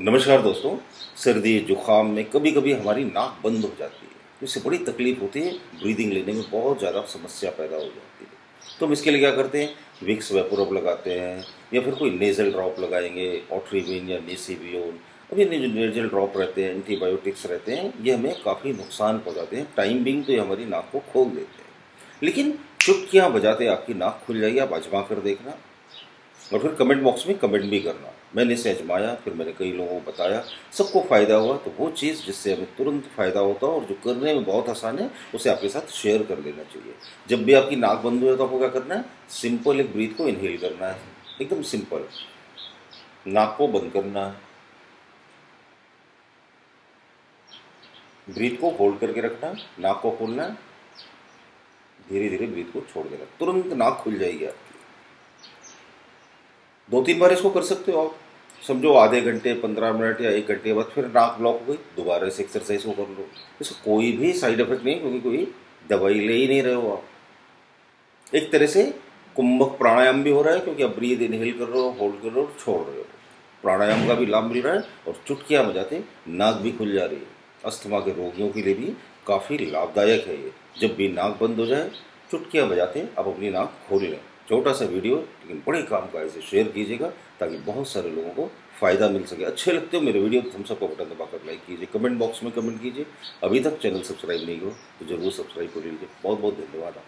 नमस्कार दोस्तों, सर्दी जुकाम में कभी कभी हमारी नाक बंद हो जाती है इससे बड़ी तकलीफ़ होती है ब्रीदिंग लेने में बहुत ज़्यादा समस्या पैदा हो जाती है। तो हम इसके लिए क्या करते हैं? विक्स वेपोरब लगाते हैं, या फिर कोई नेजल ड्रॉप लगाएँगे ऑट्रीविन या नेसीबियोन अब ये जो नेजल ड्रॉप रहते हैं एंटीबायोटिक्स रहते हैं, ये हमें काफ़ी नुकसान पहुँचाते हैं। टाइम बिंग तो ये हमारी नाक को खोल देते हैं। लेकिन चुटकियाँ बजाते आपकी नाक खुल जाएगी, आप आजमा कर देखना। और फिर कमेंट बॉक्स में कमेंट भी करना। मैंने इसे आजमाया फिर मैंने कई लोगों को बताया, सबको फ़ायदा हुआ तो वो चीज़ जिससे हमें तुरंत फ़ायदा होता है और जो करने में बहुत आसान है, उसे आपके साथ शेयर कर लेना चाहिए। जब भी आपकी नाक बंद हुए तो आपको क्या करना है? सिंपल एक ब्रीथ को इनहेल करना है। एकदम सिंपल नाक को बंद करना है। ब्रीथ को होल्ड करके रखना नाक को खोलना धीरे धीरे ब्रीथ को छोड़ देना। तुरंत नाक खुल जाएगी आपकी। दो तीन बार इसको कर सकते हो आप। समझो आधे घंटे, पंद्रह मिनट या एक घंटे बाद फिर नाक ब्लॉक हो गई। दोबारा से एक्सरसाइज को कर लो। इसका कोई भी साइड इफ़ेक्ट नहीं क्योंकि कोई दवाई ले ही नहीं रहे हो आप। एक तरह से कुंभक प्राणायाम भी हो रहा है, क्योंकि आप ब्रीद इनहेल कर रहे हो होल्ड कर रहे हो, छोड़ रहे हो। प्राणायाम का भी लाभ मिल रहा है और चुटकियाँ बजाते नाक भी खुल जा रही है। अस्थमा के रोगियों के लिए भी काफ़ी लाभदायक है ये। जब भी नाक बंद हो जाए, चुटकियाँ बजाते आप अपनी नाक खोल लें। छोटा सा वीडियो, लेकिन बड़े काम का इसे शेयर कीजिएगा, ताकि बहुत सारे लोगों को फ़ायदा मिल सके। अच्छे लगते हो मेरे वीडियो तो हम सबको बटन दबाकर लाइक कीजिए कमेंट बॉक्स में कमेंट कीजिए। अभी तक चैनल सब्सक्राइब नहीं हो तो ज़रूर सब्सक्राइब कर लीजिए। बहुत बहुत धन्यवाद आप